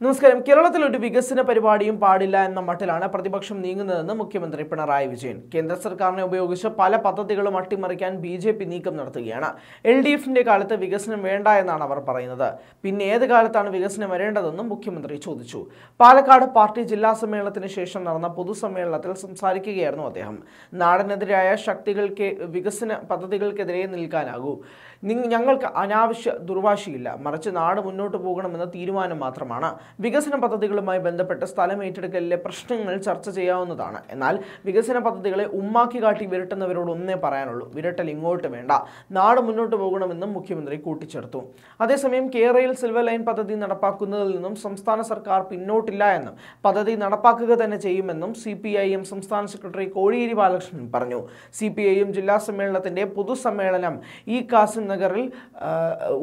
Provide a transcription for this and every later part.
നമസ്കാരം. കേരളത്തിൽ ഒരു വികസന പരിപാടിയും പാടില്ല എന്ന മട്ടിലാണ് പ്രതിപക്ഷം നീങ്ങുന്നതെന്ന് മുഖ്യമന്ത്രി പിണറായി വിജയൻ. കേന്ദ്ര സർക്കാരിനെ ഉപയോഗിച്ച് പല പദ്ധതികളും അട്ടിമറിക്കാൻ ബി ജെ പി നീക്കം നടത്തുകയാണ്. എൽ ഡി എഫിന്റെ കാലത്ത് വികസനം വേണ്ട എന്നാണ് അവർ പറയുന്നത്. പിന്നെ ഏത് കാലത്താണ് വികസനം വരേണ്ടതെന്നും മുഖ്യമന്ത്രി ചോദിച്ചു. പാലക്കാട് പാർട്ടി ജില്ലാ സമ്മേളനത്തിന് ശേഷം നടന്ന പൊതുസമ്മേളനത്തിൽ സംസാരിക്കുകയായിരുന്നു അദ്ദേഹം. നാടിനെതിരായ ശക്തികൾക്ക് വികസന പദ്ധതികൾക്കെതിരെ നിൽക്കാനാകൂ. ഞങ്ങൾക്ക് അനാവശ്യ ദുർവാശിയില്ല. മറിച്ച് നാട് മുന്നോട്ട് പോകണമെന്ന തീരുമാനം മാത്രമാണ്. വികസന പദ്ധതികളുമായി ബന്ധപ്പെട്ട് സ്ഥലം ഏറ്റെടുക്കലിലെ പ്രശ്നങ്ങൾ ചർച്ച ചെയ്യാവുന്നതാണ്. എന്നാൽ വികസന പദ്ധതികളെ ഉമ്മാക്കി കാട്ടി വിരട്ടുന്നവരോട് ഒന്നേ പറയാനുള്ളൂ. വിരട്ടൽ ഇങ്ങോട്ട് വേണ്ട. നാട് മുന്നോട്ട് പോകണമെന്നും മുഖ്യമന്ത്രി കൂട്ടിച്ചേർത്തു. അതേസമയം കേരളയിൽ സിൽവർ ലൈൻ പദ്ധതി നടപ്പാക്കുന്നതിൽ നിന്നും സംസ്ഥാന സർക്കാർ പിന്നോട്ടില്ല എന്നും പദ്ധതി നടപ്പാക്കുക തന്നെ ചെയ്യുമെന്നും സി പി ഐ എം സംസ്ഥാന സെക്രട്ടറി കോടിയേരി ബാലകൃഷ്ണൻ പറഞ്ഞു. സി പി ഐ എം ജില്ലാ സമ്മേളനത്തിന്റെ പൊതുസമ്മേളനം ഇ കാസിം നഗറിൽ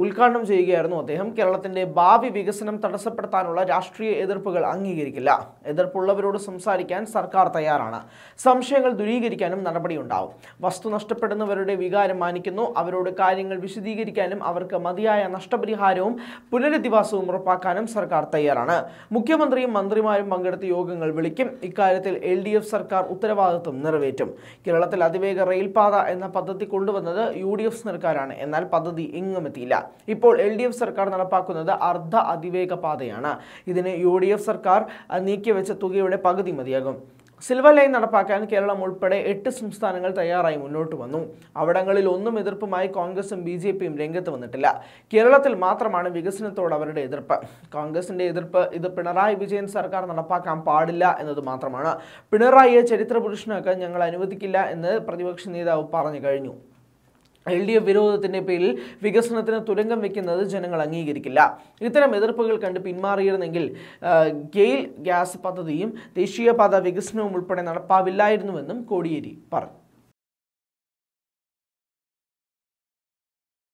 ഉദ്ഘാടനം ചെയ്യുകയായിരുന്നു അദ്ദേഹം. കേരളത്തിന്റെ ഭാവി വികസനം തടസ്സപ്പെടുത്താനുള്ള രാഷ്ട്രീയ എതിർപ്പുകൾ അംഗീകരിക്കില്ല. എതിർപ്പുള്ളവരോട് സംസാരിക്കാൻ സർക്കാർ തയ്യാറാണ്. സംശയങ്ങൾ ദൂരീകരിക്കാനും നടപടിയുണ്ടാവും. വസ്തു നഷ്ടപ്പെടുന്നവരുടെ വികാരം മാനിക്കുന്നു. അവരോട് കാര്യങ്ങൾ വിശദീകരിക്കാനും അവർക്ക് മതിയായ നഷ്ടപരിഹാരവും പുനരധിവാസവും ഉറപ്പാക്കാനും സർക്കാർ തയ്യാറാണ്. മുഖ്യമന്ത്രിയും മന്ത്രിമാരും പങ്കെടുത്ത യോഗങ്ങൾ വിളിക്കും. ഇക്കാര്യത്തിൽ എൽ ഡി എഫ് സർക്കാർ ഉത്തരവാദിത്വം നിറവേറ്റും. കേരളത്തിൽ അതിവേഗ റെയിൽപാത എന്ന പദ്ധതി കൊണ്ടുവന്നത് യു ഡി എഫ് സർക്കാരാണ്. എന്നാൽ പദ്ധതി എങ്ങുമെത്തിയില്ല ഇപ്പോൾ എൽ ഡി എഫ് സർക്കാർ നടപ്പാക്കുന്നത് അർദ്ധ അതിവേഗ പാതയാണ്. ഇതിന് യു ഡി എഫ് സർക്കാർ നീക്കിവെച്ച തുകയുടെ പകുതി മതിയാകും. സിൽവർ ലൈൻ നടപ്പാക്കാൻ കേരളം ഉൾപ്പെടെ എട്ട് സംസ്ഥാനങ്ങൾ തയ്യാറായി മുന്നോട്ട് വന്നു. അവിടങ്ങളിൽ ഒന്നും എതിർപ്പുമായി കോൺഗ്രസും ബി ജെ പിയും രംഗത്ത് വന്നിട്ടില്ല. കേരളത്തിൽ മാത്രമാണ് വികസനത്തോട് അവരുടെ എതിർപ്പ്. കോൺഗ്രസിന്റെ എതിർപ്പ് ഇത് പിണറായി വിജയൻ സർക്കാർ നടപ്പാക്കാൻ പാടില്ല എന്നത് മാത്രമാണ്. പിണറായിയെ ചരിത്ര പുരുഷനൊക്കെ ഞങ്ങൾ അനുവദിക്കില്ല എന്ന് പ്രതിപക്ഷ നേതാവ് പറഞ്ഞു കഴിഞ്ഞു. എൽ ഡി എഫ് വിരോധത്തിന്റെ പേരിൽ വികസനത്തിന് തുരങ്കം വെക്കുന്നത് ജനങ്ങൾ അംഗീകരിക്കില്ല. ഇത്തരം എതിർപ്പുകൾ കണ്ട് പിന്മാറിയിരുന്നെങ്കിൽ ഗെയിൽ ഗ്യാസ് പദ്ധതിയും ദേശീയപാത വികസനവും ഉൾപ്പെടെ നടപ്പാവില്ലായിരുന്നുവെന്നും കോടിയേരി പറഞ്ഞു.